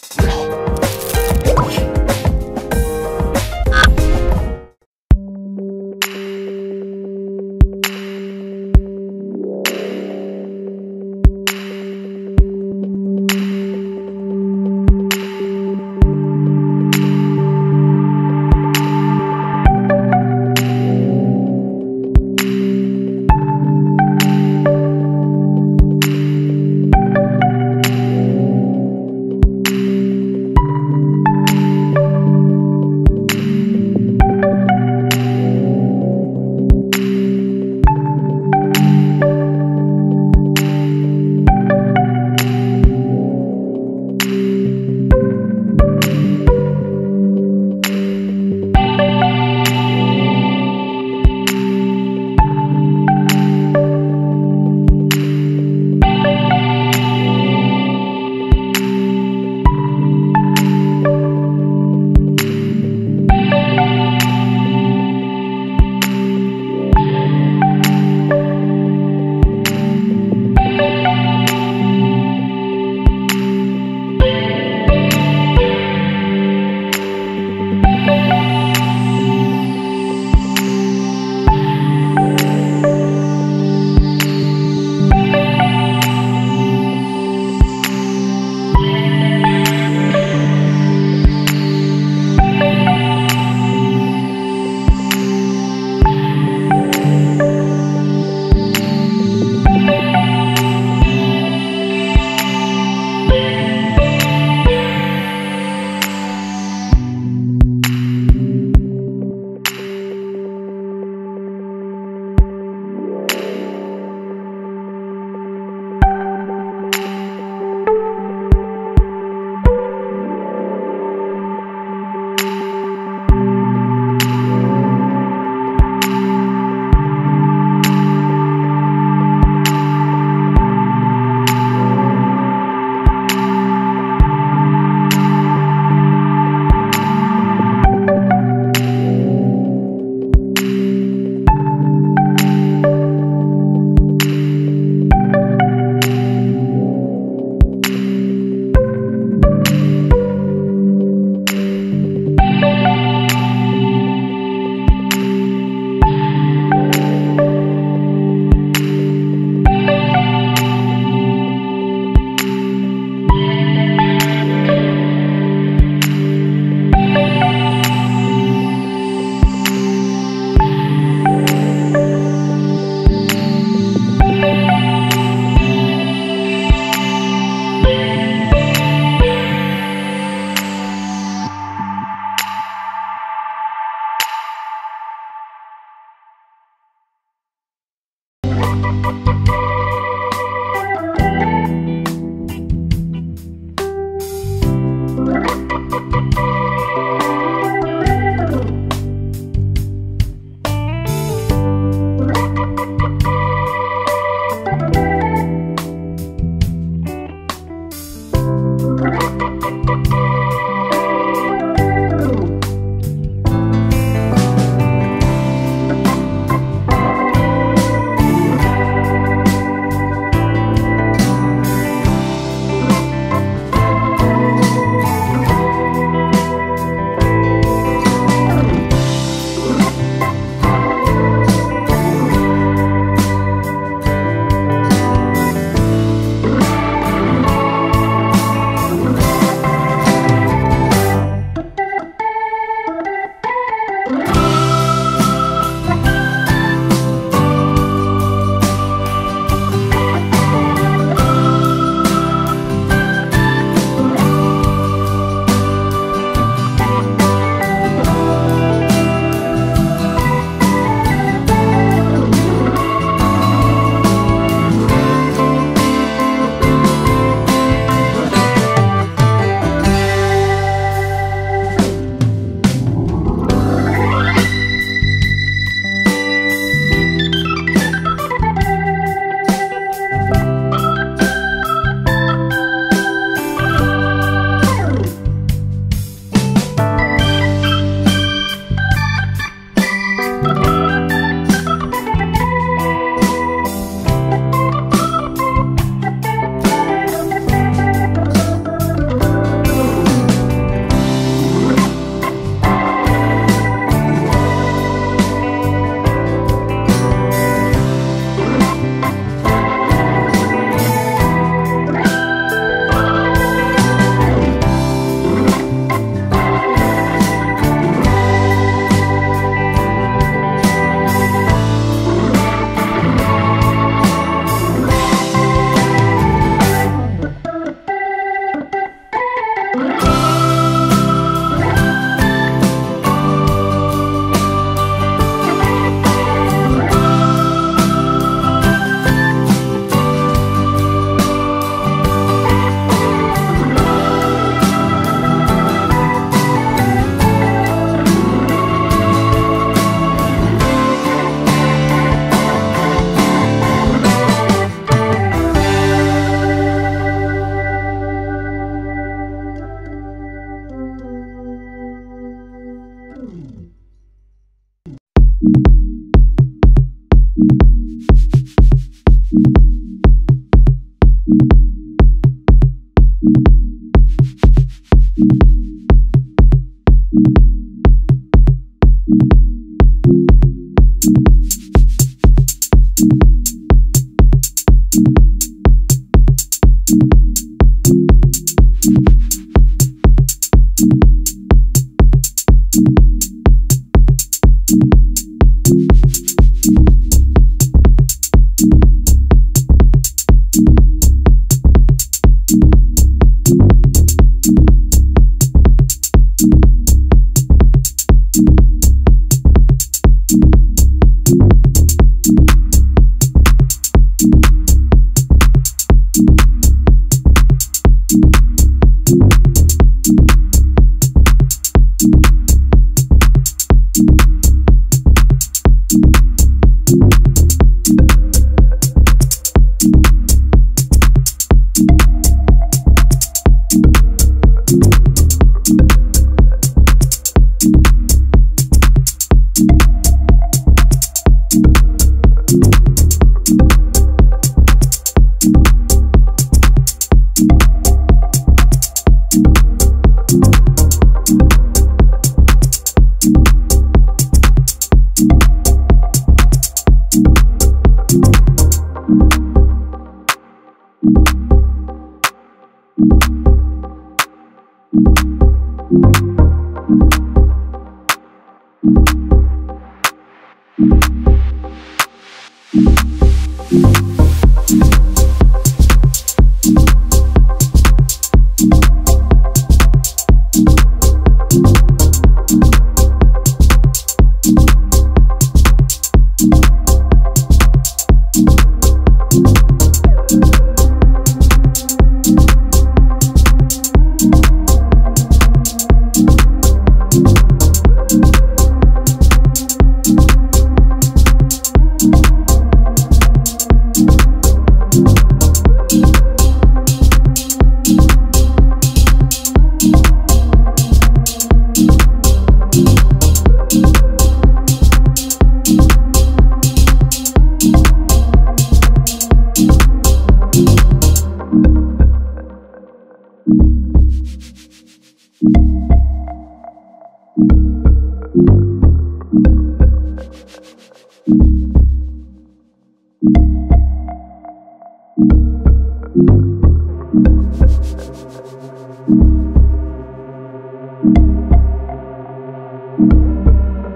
Oh.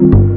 you.